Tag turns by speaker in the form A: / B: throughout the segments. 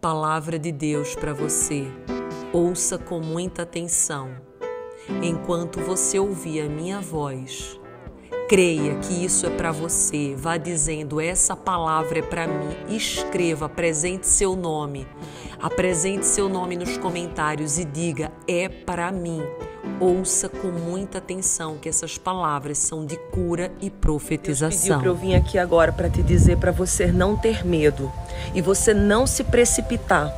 A: Palavra de Deus para você. Ouça com muita atenção. Enquanto você ouvir a minha voz, creia que isso é para você. Vá dizendo: essa palavra é para mim. Escreva, apresente seu nome. Apresente seu nome nos comentários e diga: é para mim. Ouça com muita atenção que essas palavras são de cura e profetização.
B: Deus eu vim aqui agora para te dizer para você não ter medo e você não se precipitar.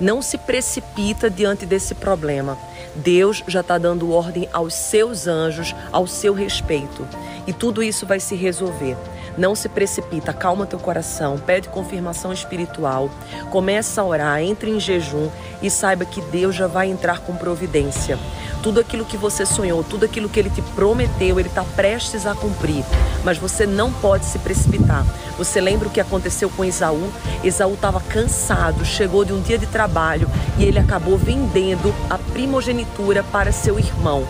B: Não se precipita diante desse problema. Deus já está dando ordem aos seus anjos ao seu respeito. E tudo isso vai se resolver. Não se precipita, calma teu coração, pede confirmação espiritual, começa a orar, entre em jejum e saiba que Deus já vai entrar com providência. Tudo aquilo que você sonhou, tudo aquilo que ele te prometeu, ele está prestes a cumprir. Mas você não pode se precipitar. Você lembra o que aconteceu com Esaú? Esaú estava cansado, chegou de um dia de trabalho e ele acabou vendendo a primogenitura para seu irmão.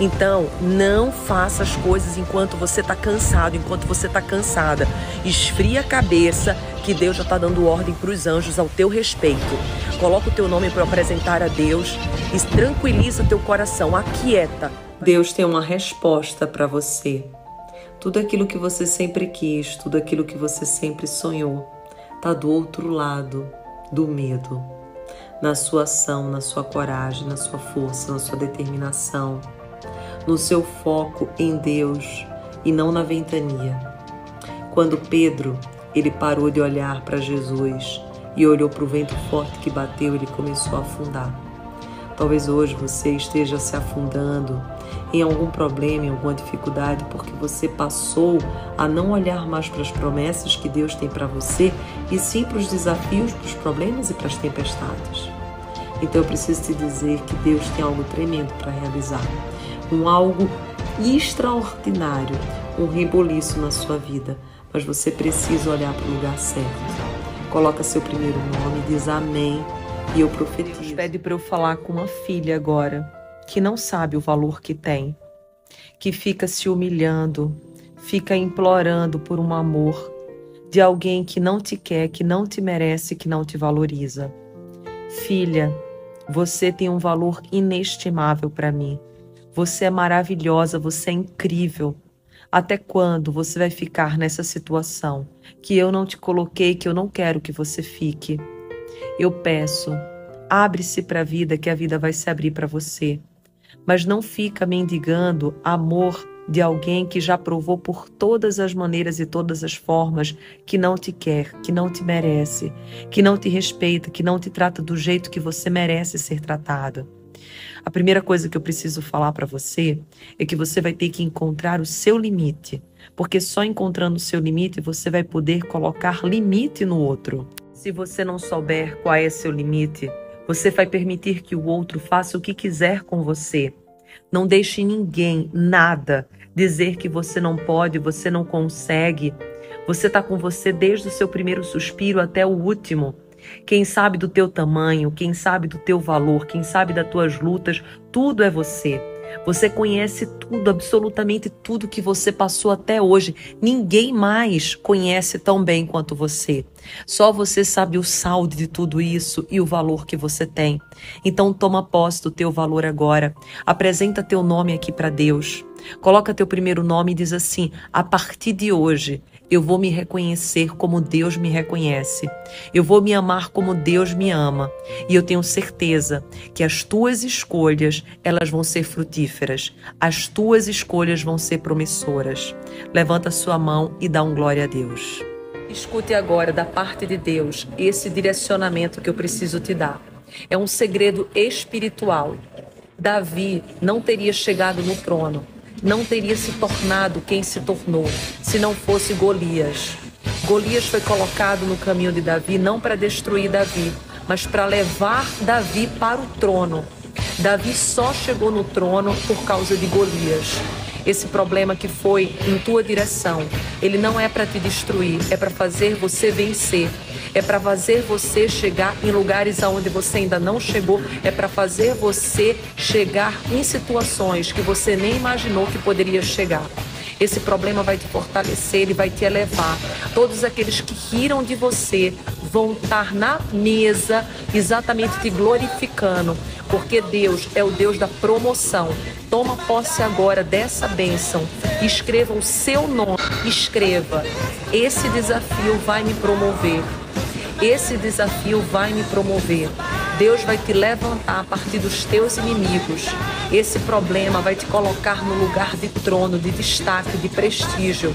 B: Então, não faça as coisas enquanto você está cansado, enquanto você está cansada. Esfria a cabeça, que Deus já está dando ordem para os anjos ao teu respeito. Coloca o teu nome para apresentar a Deus e tranquiliza teu coração, aquieta.
A: Deus tem uma resposta para você. Tudo aquilo que você sempre quis, tudo aquilo que você sempre sonhou, está do outro lado do medo. Na sua ação, na sua coragem, na sua força, na sua determinação, no seu foco em Deus e não na ventania. Quando Pedro, ele parou de olhar para Jesus e olhou para o vento forte que bateu, ele começou a afundar. Talvez hoje você esteja se afundando em algum problema, em alguma dificuldade, porque você passou a não olhar mais para as promessas que Deus tem para você e sim para os desafios, para os problemas e para as tempestades. Então eu preciso te dizer que Deus tem algo tremendo para realizar, um algo extraordinário, um reboliço na sua vida, mas você precisa olhar para o lugar certo. Coloca seu primeiro nome, diz amém e eu profetizo.
B: Deus pede para eu falar com uma filha agora que não sabe o valor que tem, que fica se humilhando, fica implorando por um amor de alguém que não te quer, que não te merece, que não te valoriza. Filha, você tem um valor inestimável para mim. Você é maravilhosa, você é incrível. Até quando você vai ficar nessa situação que eu não te coloquei, que eu não quero que você fique? Eu peço, abre-se para a vida, que a vida vai se abrir para você. Mas não fica mendigando amor de alguém que já provou por todas as maneiras e todas as formas que não te quer, que não te merece, que não te respeita, que não te trata do jeito que você merece ser tratada. A primeira coisa que eu preciso falar para você é que você vai ter que encontrar o seu limite, porque só encontrando o seu limite você vai poder colocar limite no outro. Se você não souber qual é seu limite, você vai permitir que o outro faça o que quiser com você. Não deixe ninguém, nada, dizer que você não pode, você não consegue. Você está com você desde o seu primeiro suspiro até o último. Quem sabe do teu tamanho, quem sabe do teu valor, quem sabe das tuas lutas, tudo é você. Você conhece tudo, absolutamente tudo que você passou até hoje. Ninguém mais conhece tão bem quanto você. Só você sabe o saldo de tudo isso e o valor que você tem. Então toma posse do teu valor agora. Apresenta teu nome aqui para Deus. Coloca teu primeiro nome e diz assim: a partir de hoje eu vou me reconhecer como Deus me reconhece. Eu vou me amar como Deus me ama. E eu tenho certeza que as tuas escolhas, elas vão ser frutíferas. As tuas escolhas vão ser promissoras. Levanta sua mão e dá um glória a Deus. Escute agora da parte de Deus esse direcionamento que eu preciso te dar. É um segredo espiritual. Davi não teria chegado no trono não teria se tornado quem se tornou se não fosse Golias. Golias foi colocado no caminho de Davi não para destruir Davi, mas para levar Davi para o trono. Davi só chegou no trono por causa de Golias. Esse problema que foi em tua direção, ele não é para te destruir, é para fazer você vencer é para fazer você chegar em lugares aonde você ainda não chegou, é para fazer você chegar em situações que você nem imaginou que poderia chegar. Esse problema vai te fortalecer, ele vai te elevar. Todos aqueles que riram de você vão estar na mesa exatamente te glorificando, porque Deus é o Deus da promoção. Toma posse agora dessa bênção. Escreva o seu nome. Escreva. Esse desafio vai me promover. Esse desafio vai me promover. Deus vai te levantar a partir dos teus inimigos. Esse problema vai te colocar no lugar de trono, de destaque, de prestígio.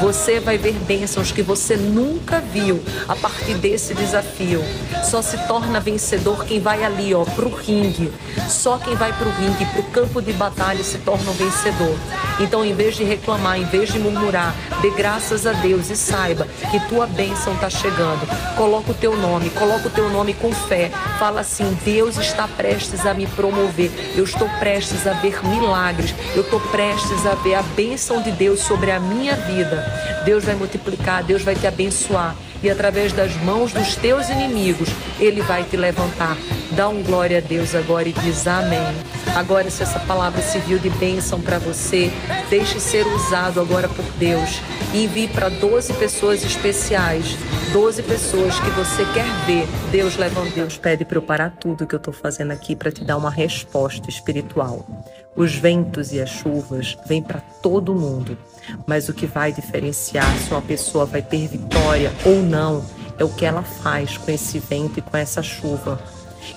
B: Você vai ver bênçãos que você nunca viu a partir desse desafio. Só se torna vencedor quem vai ali, ó, pro ringue. Só quem vai pro ringue, pro campo de batalha se torna um vencedor. Então, em vez de reclamar, em vez de murmurar, dê graças a Deus e saiba que tua bênção está chegando. Coloca o teu nome, coloca o teu nome com fé. Fala assim: Deus está prestes a me promover. Eu estou prestes a ver milagres. Eu estou prestes a ver a bênção de Deus sobre a minha vida. Deus vai multiplicar, Deus vai te abençoar. E através das mãos dos teus inimigos, Ele vai te levantar. Dá um glória a Deus agora e diz amém. Agora, se essa palavra serviu de bênção para você, deixe ser usado agora por Deus e envie para 12 pessoas especiais, 12 pessoas que você quer ver. Deus levando. Deus pede para eu parar tudo que eu estou fazendo aqui para te dar uma resposta espiritual. Os ventos e as chuvas vêm para todo mundo, mas o que vai diferenciar se uma pessoa vai ter vitória ou não é o que ela faz com esse vento e com essa chuva.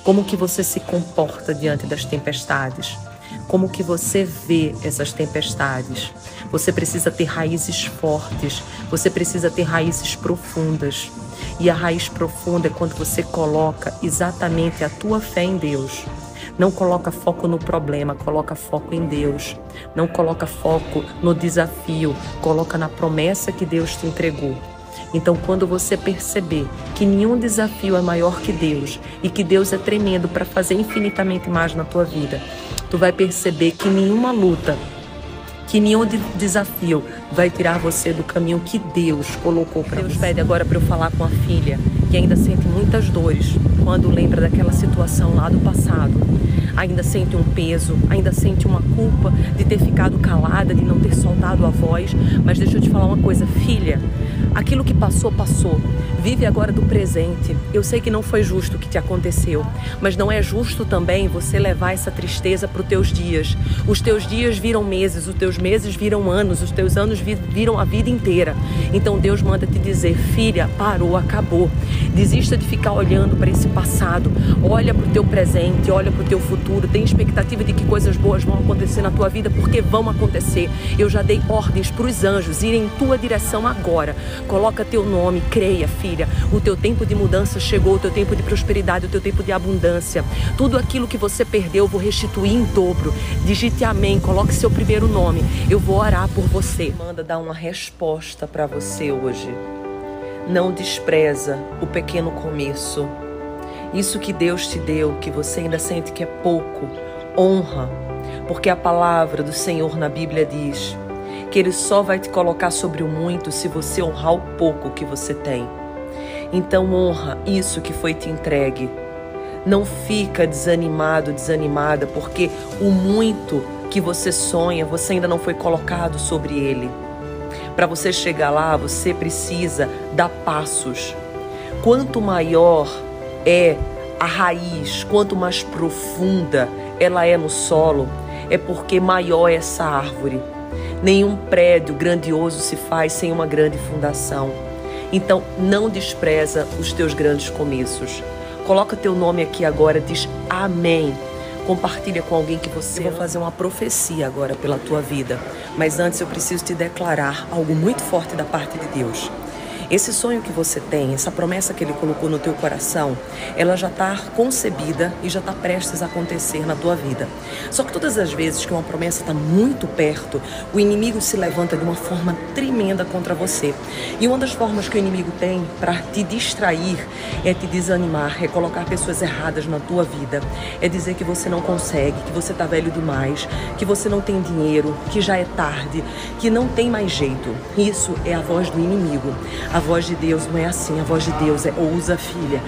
B: Como que você se comporta diante das tempestades? Como que você vê essas tempestades? Você precisa ter raízes fortes, você precisa ter raízes profundas. E a raiz profunda é quando você coloca exatamente a tua fé em Deus. Não coloca foco no problema, coloca foco em Deus. Não coloca foco no desafio, coloca na promessa que Deus te entregou. Então, quando você perceber que nenhum desafio é maior que Deus e que Deus é tremendo para fazer infinitamente mais na tua vida, tu vai perceber que nenhuma luta, que nenhum desafio vai tirar você do caminho que Deus colocou para você. Deus pede agora para eu falar com a filha que ainda sente muitas dores quando lembra daquela situação lá do passado ainda sente um peso, ainda sente uma culpa de ter ficado calada, de não ter soltado a voz. Mas deixa eu te falar uma coisa, filha, aquilo que passou, passou. Vive agora do presente. Eu sei que não foi justo o que te aconteceu, mas não é justo também você levar essa tristeza para os teus dias. Os teus dias viram meses, os teus meses viram anos, os teus anos viram a vida inteira. Então Deus manda te dizer, filha, parou, acabou. Desista de ficar olhando para esse passado. Olha para o teu presente, olha para o teu futuro futuro, tem expectativa de que coisas boas vão acontecer na tua vida, porque vão acontecer. Eu já dei ordens para os anjos irem em tua direção agora. Coloca teu nome, creia, filha. O teu tempo de mudança chegou, o teu tempo de prosperidade, o teu tempo de abundância. Tudo aquilo que você perdeu, eu vou restituir em dobro. Digite amém, coloque seu primeiro nome. Eu vou orar por você. Manda dar uma resposta para você hoje. Não despreza o pequeno começo. Isso que Deus te deu, que você ainda sente que é pouco, honra, porque a palavra do Senhor na Bíblia diz que Ele só vai te colocar sobre o muito se você honrar o pouco que você tem. Então honra isso que foi te entregue. Não fica desanimado, desanimada, porque o muito que você sonha, você ainda não foi colocado sobre ele. Para você chegar lá, você precisa dar passos. Quanto maior é a raiz, quanto mais profunda ela é no solo, é porque maior é essa árvore. Nenhum prédio grandioso se faz sem uma grande fundação. Então, não despreza os teus grandes começos. Coloca teu nome aqui agora, diz amém. Compartilha com alguém que você. Eu vou fazer uma profecia agora pela tua vida. Mas antes eu preciso te declarar algo muito forte da parte de Deus. Esse sonho que você tem, essa promessa que ele colocou no teu coração, ela já está concebida e já está prestes a acontecer na tua vida. Só que todas as vezes que uma promessa está muito perto, o inimigo se levanta de uma forma tremenda contra você. E uma das formas que o inimigo tem para te distrair é te desanimar, é colocar pessoas erradas na tua vida, é dizer que você não consegue, que você está velho demais, que você não tem dinheiro, que já é tarde, que não tem mais jeito. Isso é a voz do inimigo. A voz de Deus não é assim. A voz de Deus é ousa, filha.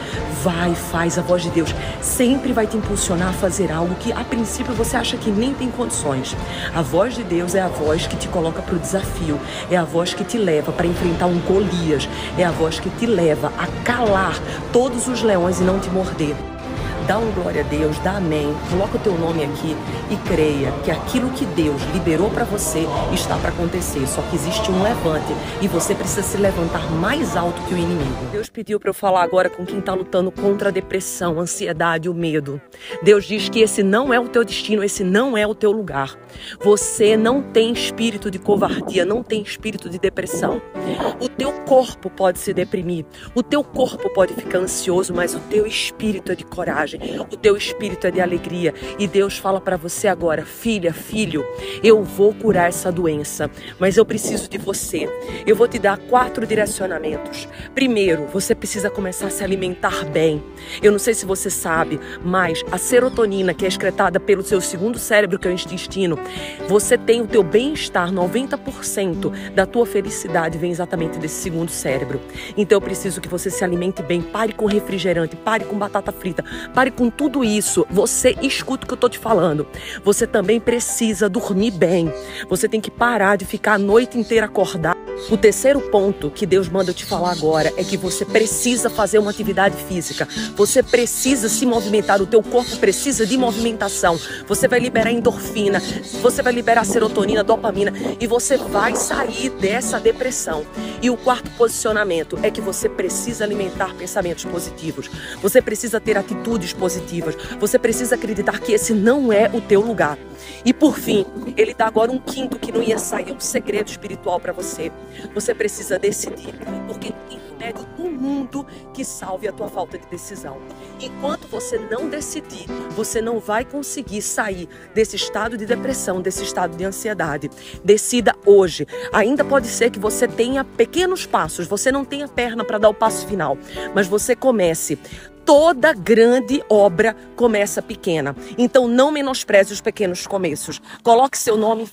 B: Vai, faz. A voz de Deus sempre vai te impulsionar a fazer algo que a princípio você acha que nem tem condições. A voz de Deus é a voz que te coloca para o desafio. É a voz que te leva para enfrentar um Golias. É a voz que te leva a calar todos os leões e não te morder dá um glória a Deus, dá amém, coloca o teu nome aqui e creia que aquilo que Deus liberou para você está para acontecer. Só que existe um levante e você precisa se levantar mais alto que o inimigo. Deus pediu para eu falar agora com quem está lutando contra a depressão, a ansiedade, o medo. Deus diz que esse não é o teu destino, esse não é o teu lugar. Você não tem espírito de covardia, não tem espírito de depressão. O teu corpo pode se deprimir, o teu corpo pode ficar ansioso, mas o teu espírito é de coragem o teu espírito é de alegria. E Deus fala para você agora, filha, filho, eu vou curar essa doença, mas eu preciso de você. Eu vou te dar quatro direcionamentos. Primeiro, você precisa começar a se alimentar bem. Eu não sei se você sabe, mas a serotonina, que é excretada pelo seu segundo cérebro, que é o intestino, você tem o teu bem-estar, 90% da tua felicidade vem exatamente desse segundo cérebro. Então eu preciso que você se alimente bem, pare com refrigerante, pare com batata frita, pare com tudo isso, você escuta o que eu estou te falando. Você também precisa dormir bem. Você tem que parar de ficar a noite inteira acordado. O terceiro ponto que Deus manda eu te falar agora é que você precisa fazer uma atividade física. Você precisa se movimentar. O teu corpo precisa de movimentação. Você vai liberar endorfina, você vai liberar serotonina, dopamina e você vai sair dessa depressão. E o quarto posicionamento é que você precisa alimentar pensamentos positivos. Você precisa ter atitudes positivas. Você precisa acreditar que esse não é o teu lugar. E por fim, ele dá agora um quinto que não ia sair, um segredo espiritual para você. Você precisa decidir, porque tem remédio no mundo que salve a tua falta de decisão. Enquanto você não decidir, você não vai conseguir sair desse estado de depressão, desse estado de ansiedade. Decida hoje. Ainda pode ser que você tenha pequenos passos, você não tenha perna para dar o passo final, mas você comece toda grande obra começa pequena. Então não menospreze os pequenos começos. Coloque seu nome